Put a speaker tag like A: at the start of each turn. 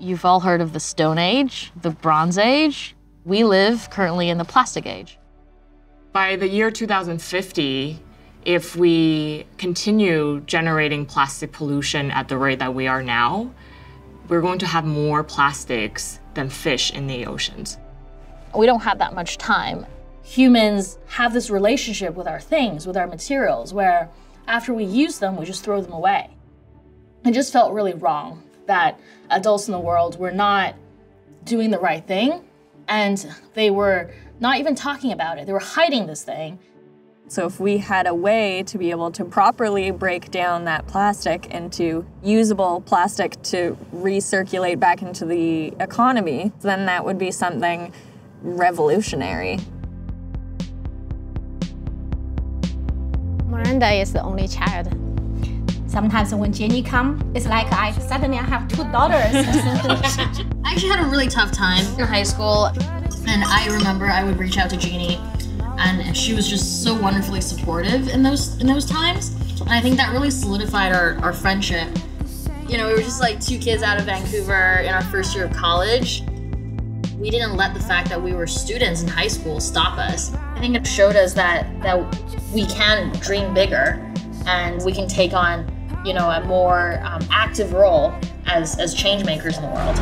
A: You've all heard of the Stone Age, the Bronze Age. We live currently in the Plastic Age.
B: By the year 2050, if we continue generating plastic pollution at the rate that we are now, we're going to have more plastics than fish in the oceans.
C: We don't have that much time. Humans have this relationship with our things, with our materials, where after we use them, we just throw them away. It just felt really wrong that adults in the world were not doing the right thing and they were not even talking about it. They were hiding this thing.
D: So, if we had a way to be able to properly break down that plastic into usable plastic to recirculate back into the economy, then that would be something revolutionary.
E: Miranda is the only child.
F: Sometimes when Jenny come, it's like I suddenly I have two daughters.
G: I actually had a really tough time in high school, and I remember I would reach out to Jeanny, and she was just so wonderfully supportive in those in those times. And I think that really solidified our, our friendship. You know, we were just like two kids out of Vancouver in our first year of college. We didn't let the fact that we were students in high school stop us. I think it showed us that that we can dream bigger and we can take on, you know, a more um, active role as as change makers in the world.